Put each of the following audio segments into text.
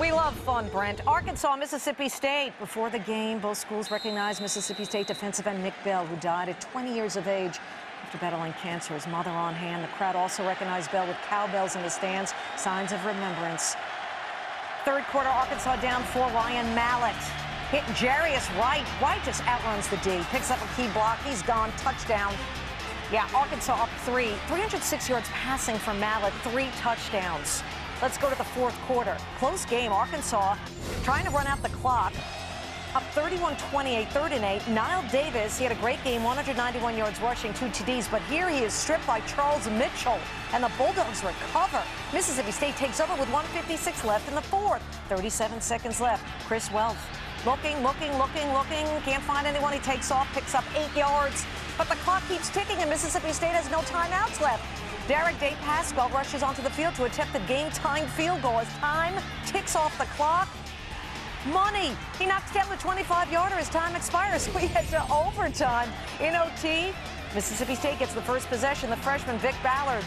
We love fun, Brent. Arkansas, Mississippi State. Before the game, both schools recognized Mississippi State defensive end Nick Bell, who died at 20 years of age after battling cancer. His mother on hand. The crowd also recognized Bell with cowbells in the stands, signs of remembrance. Third quarter, Arkansas down four. Ryan Mallett hit Jarius Wright. Wright just outruns the D, picks up a key block. He's gone. Touchdown. Yeah, Arkansas up three. 306 yards passing for Mallett, three touchdowns. Let's go to the fourth quarter. Close game. Arkansas trying to run out the clock. Up 31-28, third and eight. Knile Davis, he had a great game, 191 yards rushing, two TDs, but here he is stripped by Charles Mitchell, and the Bulldogs recover. Mississippi State takes over with 156 left in the fourth. 37 seconds left. Chris Relf looking, looking, looking, looking. Can't find anyone. He takes off, picks up eight yards, but the clock keeps ticking, and Mississippi State has no timeouts left. Derek DePasquale rushes onto the field to attempt the game-tying field goal as time ticks off the clock. Money. He knocks down the 25-yarder as time expires. We head to overtime in OT. Mississippi State gets the first possession. The freshman Vick Ballard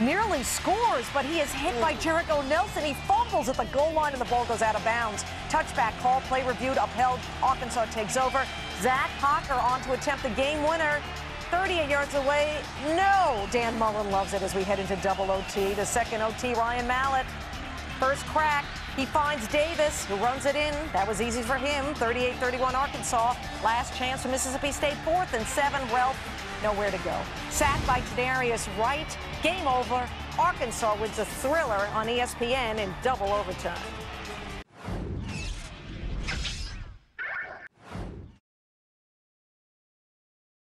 nearly scores, but he is hit by Jerico Nelson. He fumbles at the goal line, and the ball goes out of bounds. Touchback call, play reviewed, upheld. Arkansas takes over. Zach Hocker on to attempt the game winner. 38 yards away. No! Dan Mullen loves it as we head into double OT. The second OT, Ryan Mallett. First crack. He finds Davis, who runs it in. That was easy for him. 38-31 Arkansas. Last chance for Mississippi State. Fourth and seven. Relf, nowhere to go. Sacked by Tenarius Wright. Game over. Arkansas wins a thriller on ESPN in double overtime.